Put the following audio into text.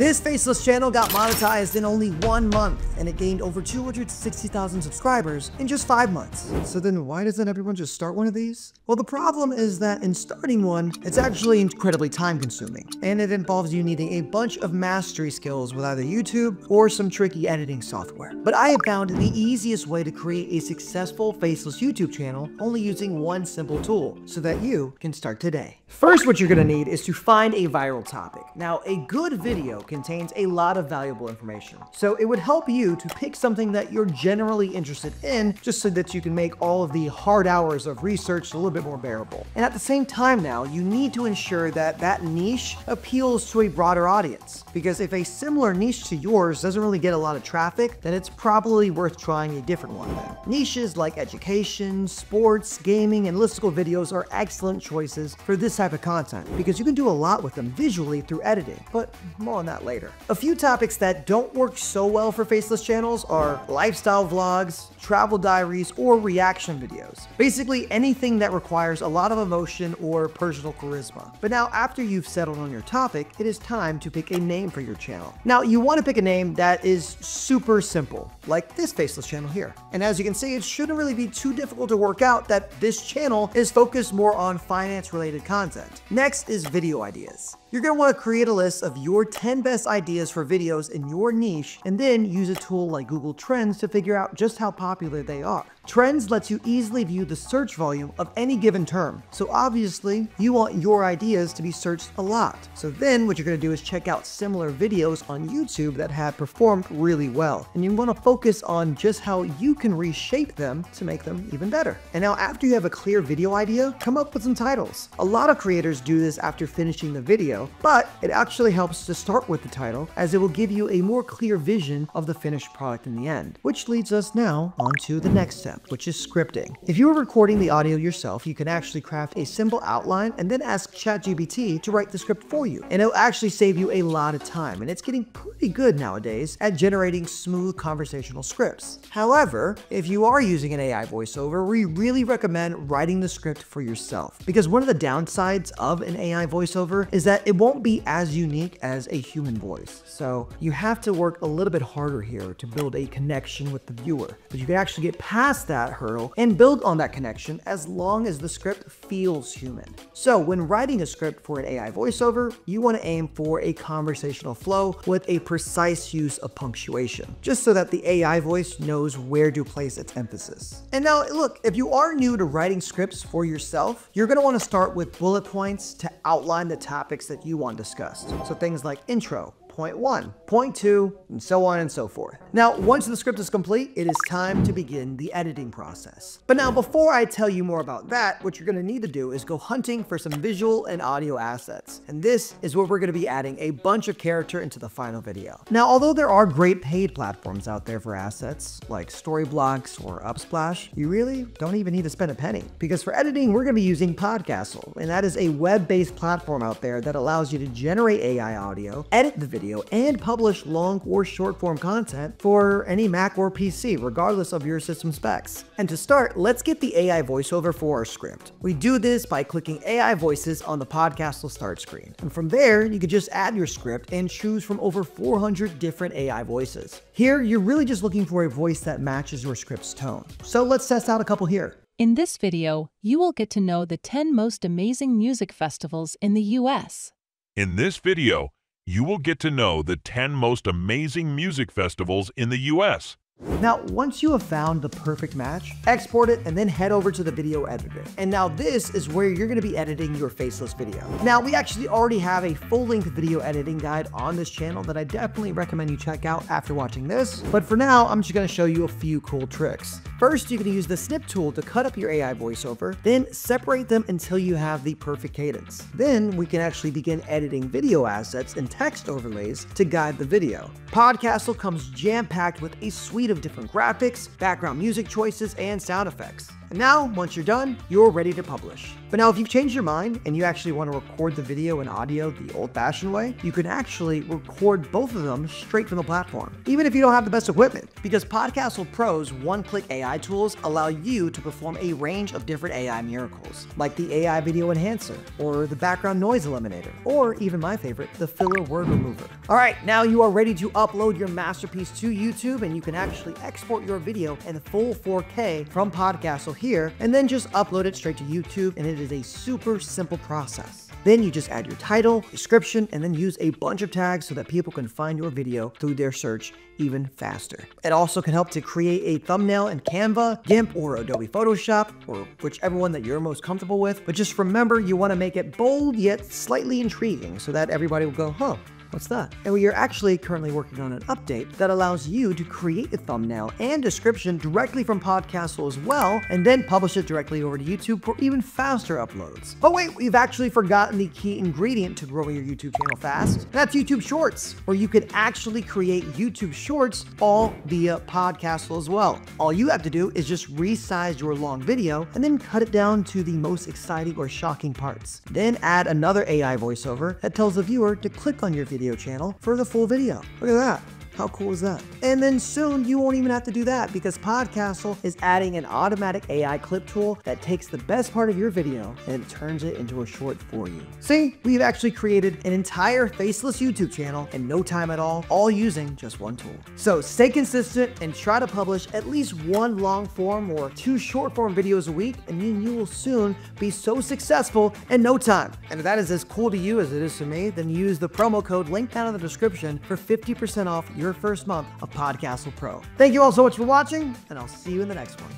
This faceless channel got monetized in only one month, and it gained over 260,000 subscribers in just five months. So then why doesn't everyone just start one of these? Well, the problem is that in starting one, it's actually incredibly time consuming, and it involves you needing a bunch of mastery skills with either YouTube or some tricky editing software. But I have found the easiest way to create a successful faceless YouTube channel only using one simple tool so that you can start today. First, what you're gonna need is to find a viral topic. Now, a good video contains a lot of valuable information, so it would help you to pick something that you're generally interested in just so that you can make all of the hard hours of research a little bit more bearable. And at the same time now, you need to ensure that that niche appeals to a broader audience, because if a similar niche to yours doesn't really get a lot of traffic, then it's probably worth trying a different one then. Niches like education, sports, gaming, and listicle videos are excellent choices for this type of content because you can do a lot with them visually through editing, but more on that later. A few topics that don't work so well for faceless channels are lifestyle vlogs, travel diaries, or reaction videos. Basically anything that requires a lot of emotion or personal charisma. But now after you've settled on your topic, it is time to pick a name for your channel. Now you want to pick a name that is super simple, like this faceless channel here. And as you can see, it shouldn't really be too difficult to work out that this channel is focused more on finance related content. Next is video ideas. You're want to create a list of your 10 best ideas for videos in your niche and then use a tool like Google Trends to figure out just how popular they are. Trends lets you easily view the search volume of any given term. So obviously, you want your ideas to be searched a lot. So then what you're to do is check out similar videos on YouTube that have performed really well. And you want to focus on just how you can reshape them to make them even better. And now after you have a clear video idea, come up with some titles. A lot of creators do this after finishing the video, but it actually helps to start with the title as it will give you a more clear vision of the finished product in the end. Which leads us now onto the next step which is scripting. If you are recording the audio yourself, you can actually craft a simple outline and then ask ChatGPT to write the script for you. And it'll actually save you a lot of time, and it's getting pretty good nowadays at generating smooth conversational scripts. However, if you are using an AI voiceover, we really recommend writing the script for yourself. Because one of the downsides of an AI voiceover is that it won't be as unique as a human voice. So you have to work a little bit harder here to build a connection with the viewer. But you can actually get past that hurdle and build on that connection as long as the script feels human. So when writing a script for an AI voiceover, you want to aim for a conversational flow with a precise use of punctuation, just so that the AI voice knows where to place its emphasis. And now look, if you are new to writing scripts for yourself, you're going to want to start with bullet points to outline the topics that you want discussed. So things like intro, point one, point two, and so on and so forth. Now, once the script is complete, it is time to begin the editing process. But now, before I tell you more about that, what you're gonna need to do is go hunting for some visual and audio assets. And this is where we're gonna be adding a bunch of character into the final video. Now, although there are great paid platforms out there for assets, like Storyblocks or Unsplash, you really don't even need to spend a penny. Because for editing, we're gonna be using Podcastle, and that is a web-based platform out there that allows you to generate AI audio, edit the video, video and publish long or short form content for any Mac or PC, regardless of your system specs. And to start, let's get the AI voiceover for our script. We do this by clicking AI voices on the Podcastle start screen. And from there, you can just add your script and choose from over 400 different AI voices. Here, you're really just looking for a voice that matches your script's tone. So let's test out a couple here. In this video, you will get to know the 10 most amazing music festivals in the US. In this video, you will get to know the 10 most amazing music festivals in the U.S. Now, once you have found the perfect match, export it and then head over to the video editor. And now this is where you're gonna be editing your faceless video. Now, we actually already have a full-length video editing guide on this channel that I definitely recommend you check out after watching this. But for now, I'm just gonna show you a few cool tricks. First, you can use the snip tool to cut up your AI voiceover, then separate them until you have the perfect cadence. Then we can actually begin editing video assets and text overlays to guide the video. Podcastle comes jam-packed with a suite of different graphics, background music choices, and sound effects. And now, once you're done, you're ready to publish. But now if you've changed your mind and you actually want to record the video and audio the old-fashioned way, you can actually record both of them straight from the platform, even if you don't have the best equipment. Because Podcastle Pro's one-click AI tools allow you to perform a range of different AI miracles, like the AI video enhancer, or the background noise eliminator, or even my favorite, the filler word remover. All right, now you are ready to upload your masterpiece to YouTube and you can actually export your video in full 4K from Podcastle here and then just upload it straight to YouTube and it is a super simple process. Then you just add your title, description, and then use a bunch of tags so that people can find your video through their search even faster. It also can help to create a thumbnail in Canva, GIMP, or Adobe Photoshop, or whichever one that you're most comfortable with. But just remember, you want to make it bold yet slightly intriguing so that everybody will go, huh, What's that? And we are actually currently working on an update that allows you to create a thumbnail and description directly from Podcastle as well, and then publish it directly over to YouTube for even faster uploads. But wait, we've actually forgotten the key ingredient to growing your YouTube channel fast. That's YouTube Shorts, where you can actually create YouTube Shorts all via Podcastle as well. All you have to do is just resize your long video and then cut it down to the most exciting or shocking parts. Then add another AI voiceover that tells the viewer to click on your video video channel for the full video. Look at that. How cool is that? And then soon you won't even have to do that because Podcastle is adding an automatic AI clip tool that takes the best part of your video and turns it into a short for you. See, we've actually created an entire faceless YouTube channel in no time at all, all using just one tool. So stay consistent and try to publish at least one long form or two short form videos a week, and then you will soon be so successful in no time. And if that is as cool to you as it is to me, then use the promo code linked down in the description for 50% off your first month of Podcastle Pro. Thank you all so much for watching, and I'll see you in the next one.